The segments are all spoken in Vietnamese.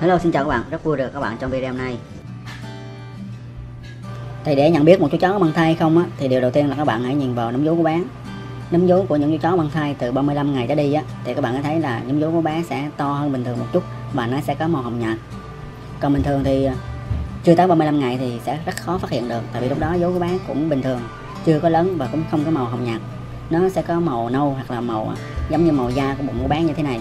Hello xin chào các bạn, rất vui được các bạn trong video hôm nay. Thì để nhận biết một chú chó có mang thai hay không á Thì điều đầu tiên là các bạn hãy nhìn vào nấm vú của bé. Nấm vú của những chú chó mang thai từ 35 ngày trở đi á Thì các bạn có thấy là nấm vú của bé sẽ to hơn bình thường một chút Và nó sẽ có màu hồng nhạt. Còn bình thường thì ờ, chưa tới 35 ngày thì sẽ rất khó phát hiện được Tại vì lúc đó vú của bé cũng bình thường Chưa có lớn và cũng không có màu hồng nhạt. Nó sẽ có màu nâu hoặc là màu ờ, giống như màu da của bụng của bé như thế này.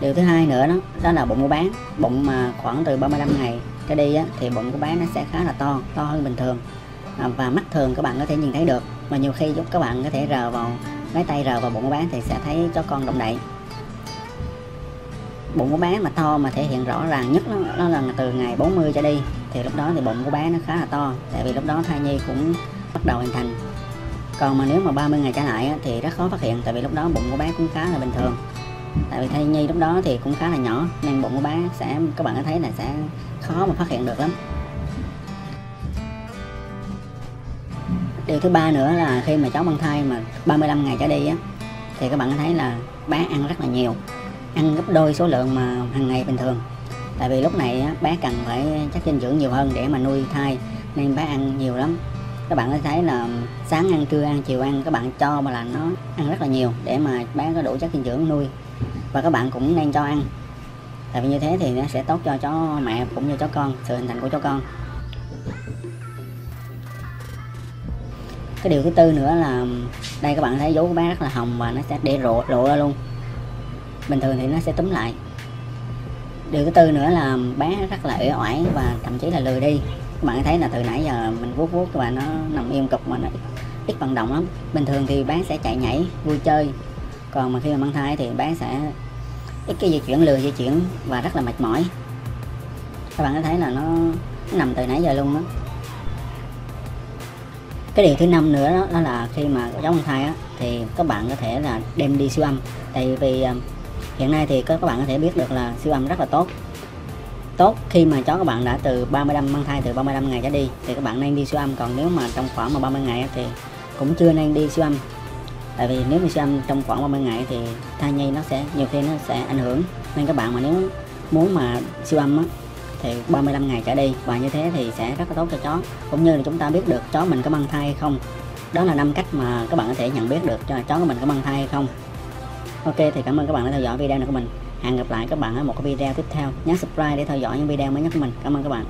Điều thứ hai nữa đó đó là bụng của bé bụng mà khoảng từ 35 ngày trở đi á, thì bụng của bé nó sẽ khá là to to hơn bình thường. À, và mắt thường các bạn có thể nhìn thấy được. Mà nhiều khi giúp các bạn có thể rờ vào lấy tay rờ vào bụng của bé thì sẽ thấy cho con động đậy. Bụng của bé mà to mà thể hiện rõ ràng nhất đó, đó là từ ngày 40 trở đi thì lúc đó thì bụng của bé nó khá là to. Tại vì lúc đó thai nhi cũng bắt đầu hình thành. Còn mà nếu mà 30 ngày trở lại á, thì rất khó phát hiện tại vì lúc đó bụng của bé cũng khá là bình thường tại vì thai nhi lúc đó thì cũng khá là nhỏ nên bụng của bé sẽ các bạn có thấy là sẽ khó mà phát hiện được lắm. Điều thứ ba nữa là khi mà cháu mang thai mà 35 ngày trở đi á thì các bạn có thấy là bé ăn rất là nhiều ăn gấp đôi số lượng mà hàng ngày bình thường. Tại vì lúc này á, bé cần phải chất dinh dưỡng nhiều hơn để mà nuôi thai nên bé ăn nhiều lắm. Các bạn có thấy là sáng ăn trưa ăn chiều ăn các bạn cho mà là nó ăn rất là nhiều để mà bé có đủ chất dinh dưỡng nuôi và các bạn cũng nên cho ăn. Tại vì như thế thì nó sẽ tốt cho chó mẹ cũng như chó con, sự hình thành của chó con. Cái điều thứ tư nữa là, đây các bạn thấy vú của bé rất là hồng và nó sẽ để rộ, lộ ra luôn. Bình thường thì nó sẽ túm lại. Điều thứ tư nữa là bé rất là uể oải và thậm chí là lười đi. Các bạn thấy là từ nãy giờ mình vuốt vuốt và nó nằm im cục mà nó ít vận động lắm. Bình thường thì bé sẽ chạy nhảy, vui chơi còn mà khi mà mang thai thì bé sẽ ít cái di chuyển lười di chuyển và rất là mệt mỏi. Các bạn có thấy là nó, nó nằm từ nãy giờ luôn đó. Cái điều thứ năm nữa đó, đó là khi mà cháu mang thai á, thì các bạn có thể là đem đi siêu âm. Tại vì ờ, hiện nay thì các bạn có thể biết được là siêu âm rất là tốt. Tốt khi mà chó các bạn đã từ 35 mang thai từ 35 ngày trở đi thì các bạn nên đi siêu âm. Còn nếu mà trong khoảng mà 30 ngày thì cũng chưa nên đi siêu âm tại vì nếu mình siêu âm trong khoảng 30 ngày thì thai nhi nó sẽ nhiều khi nó sẽ ảnh hưởng. Nên các bạn mà nếu muốn mà siêu âm á, thì 35 ngày trở đi. Và như thế thì sẽ rất là tốt cho chó. Cũng như là chúng ta biết được chó mình có mang thai hay không. Đó là năm cách mà các bạn có thể nhận biết được cho chó của mình có mang thai hay không. Ok thì cảm ơn các bạn đã theo dõi video này của mình. Hẹn gặp lại các bạn ở một cái video tiếp theo. Nhớ subscribe để theo dõi những video mới nhất của mình. Cảm ơn các bạn.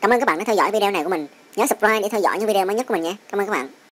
Cảm ơn các bạn đã theo dõi video này của mình. Nhớ subscribe để theo dõi những video mới nhất của mình nhé. Cảm ơn các bạn.